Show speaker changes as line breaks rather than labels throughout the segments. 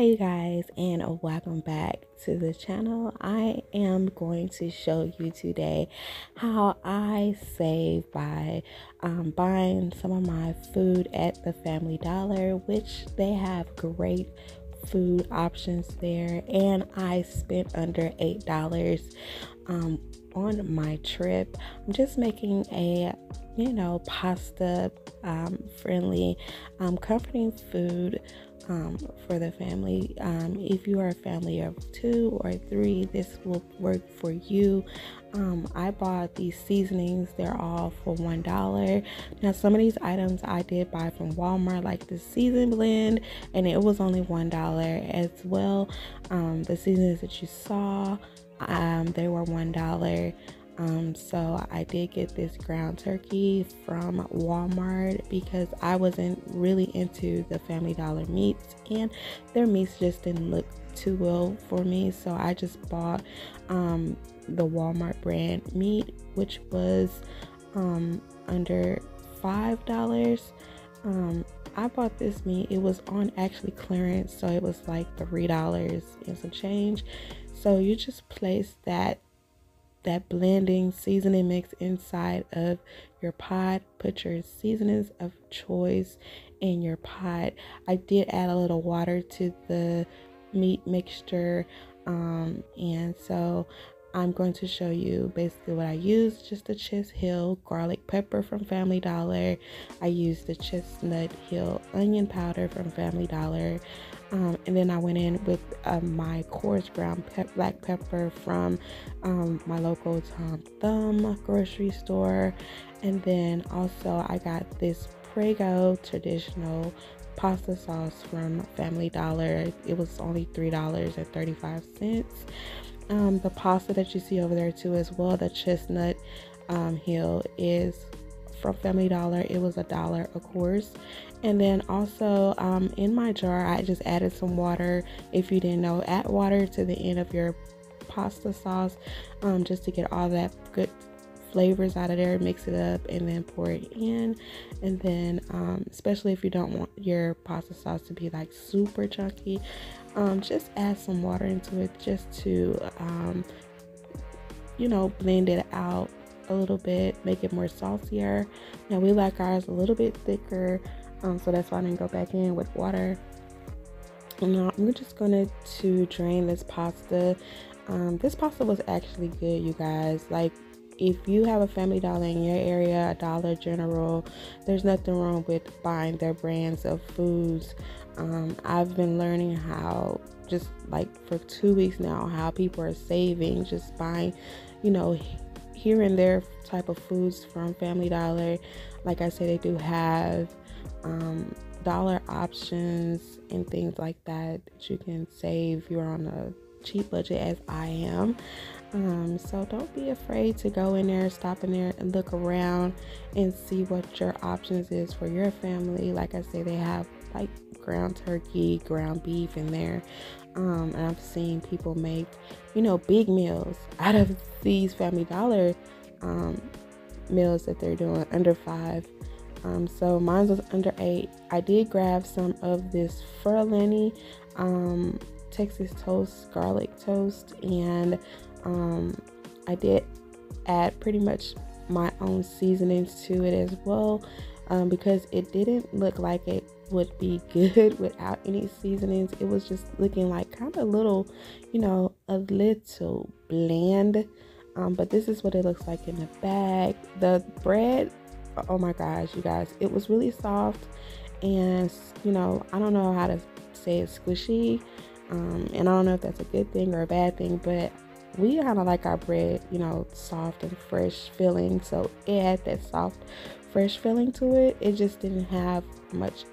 you guys and welcome back to the channel. I am going to show you today how i save by um, buying some of my food at the family dollar which they have great food options there and i spent under eight dollars um, on my trip. I'm just making a you know pasta um, friendly um, comforting food um, for the family. Um, if you are a family of two or three, this will work for you. Um, I bought these seasonings, they're all for one dollar. Now, some of these items I did buy from Walmart, like the season blend, and it was only one dollar as well. Um, the seasonings that you saw, um, they were one dollar. Um, so I did get this ground turkey from Walmart because I wasn't really into the Family Dollar meats and their meats just didn't look too well for me. So I just bought um, the Walmart brand meat, which was um, under five dollars. Um, I bought this meat. It was on actually clearance, so it was like three dollars and some change. So you just place that that blending seasoning mix inside of your pot. Put your seasonings of choice in your pot. I did add a little water to the meat mixture. Um, and so I'm going to show you basically what I used just the Chestnut Hill garlic pepper from Family Dollar. I used the Chestnut Hill onion powder from Family Dollar. Um, and then I went in with uh, my coarse ground black pepper from um, my local Tom Thumb grocery store. And then also I got this Prego traditional pasta sauce from Family Dollar. It was only $3.35. Um, the pasta that you see over there too as well, the chestnut um, hill is from Family Dollar. It was a dollar, of course. And then also um, in my jar, I just added some water. If you didn't know, add water to the end of your pasta sauce um, just to get all that good flavors out of there mix it up and then pour it in and then um, especially if you don't want your pasta sauce to be like super chunky um, just add some water into it just to um, you know blend it out a little bit, make it more saltier. Now we like ours a little bit thicker, um, so that's why I didn't go back in with water. Now I'm just gonna to drain this pasta. Um, this pasta was actually good, you guys. Like if you have a family dollar in your area, a Dollar General, there's nothing wrong with buying their brands of foods. Um, I've been learning how, just like for two weeks now, how people are saving, just buying, you know, here and there type of foods from Family Dollar. Like I said, they do have um, dollar options and things like that that you can save. If you're on a cheap budget as I am. Um, so don't be afraid to go in there, stop in there, and look around and see what your options is for your family. Like I say, they have like ground turkey, ground beef in there. Um, and I've seen people make, you know, big meals out of these Family Dollar um, meals that they're doing under five. Um, so mine was under eight. I did grab some of this Furlani um, Texas toast, garlic toast, and um, I did add pretty much my own seasonings to it as well um, because it didn't look like it would be good without any seasonings. It was just looking like kind of little, you know, a little bland. Um, but this is what it looks like in the bag. The bread, oh my gosh, you guys, it was really soft. And, you know, I don't know how to say it's squishy. Um, and I don't know if that's a good thing or a bad thing, but we kind of like our bread, you know, soft and fresh feeling. So it had that soft, fresh feeling to it. It just didn't have much,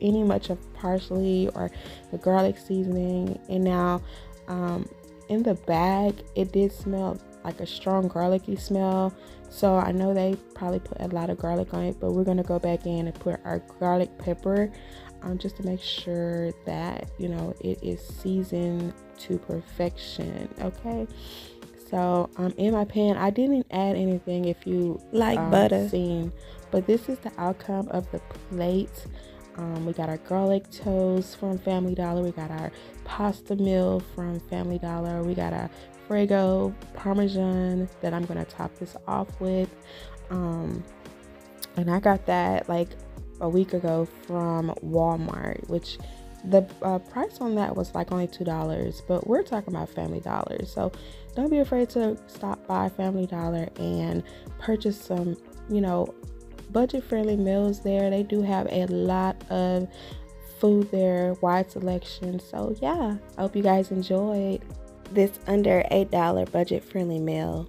any much of parsley or the garlic seasoning. And now, um, in the bag, it did smell like a strong garlicky smell. So I know they probably put a lot of garlic on it, but we're gonna go back in and put our garlic pepper um, just to make sure that you know it is seasoned to perfection. Okay. So um, in my pan, I didn't add anything if you
like
um,
butter.
Seen, but this is the outcome of the plate. Um, we got our garlic toast from Family Dollar. We got our pasta meal from Family Dollar. We got our Prego Parmesan that I'm going to top this off with. Um, and I got that like a week ago from Walmart, which the uh, price on that was like only two dollars but we're talking about family Dollar, so don't be afraid to stop by family dollar and purchase some you know budget friendly meals there. They do have a lot of food there wide selection. So yeah i hope you guys enjoyed this under eight dollar budget friendly meal